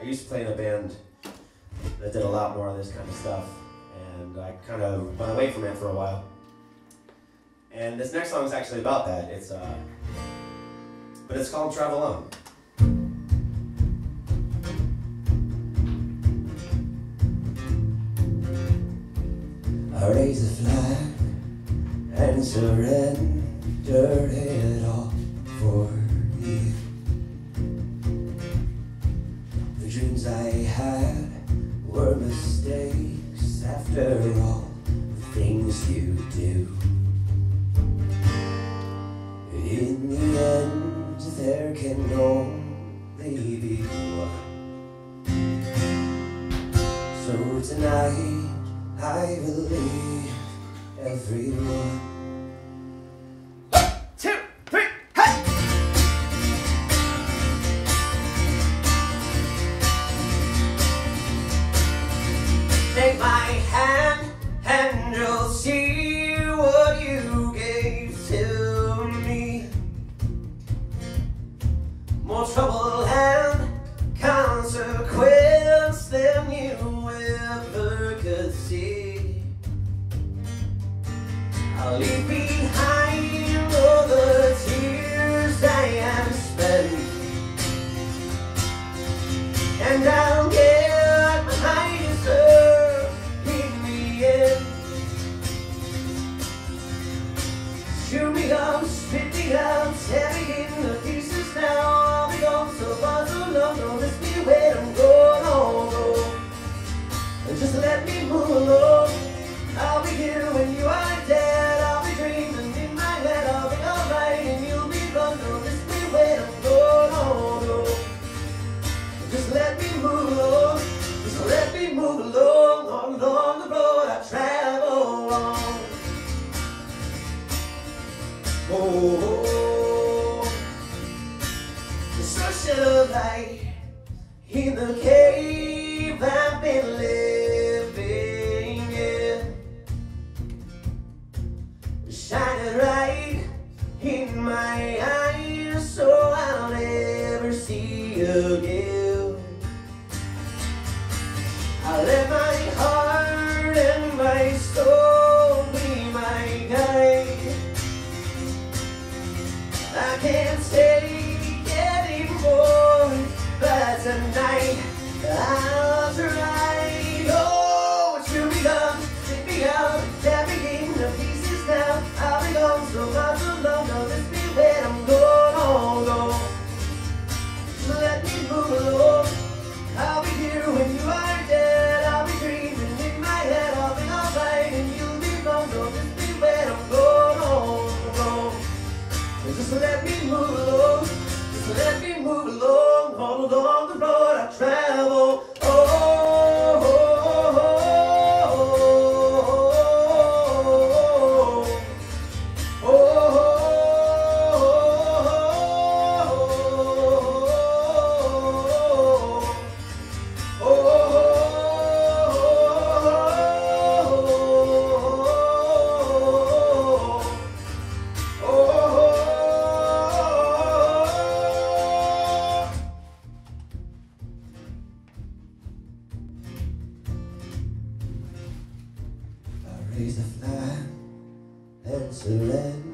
I used to play in a band that did a lot more of this kind of stuff, and I kind of went away from it for a while. And this next song is actually about that. It's uh, but it's called Travel On. I raise a flag and surrender it all for had were mistakes after all the things you do. In the end, there can only be one. So tonight, I believe everyone. So far, so long, don't let me I'm going on, just let me move along. Light in the cave I've been living in. Shining right in my eyes so I'll never see again. I let my heart and my soul be my guide. I can't take tonight I'll try. Oh, chew me up, spit me out, tear me into pieces now. I'll be gone so far, so long, don't let me where I'm oh, go. So let me move along. I'll be here when you are dead. I'll be dreaming in my head. I'll be and you'll be gone. Don't let me where I'm oh, go. Just let me piece of land and surrender.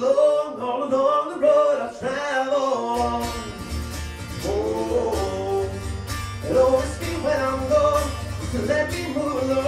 Me along. All along the road I travel. Oh, and always be when I'm gone. Just let me move along.